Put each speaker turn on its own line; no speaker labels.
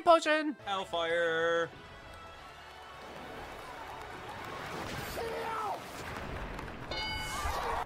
potion.
Hellfire.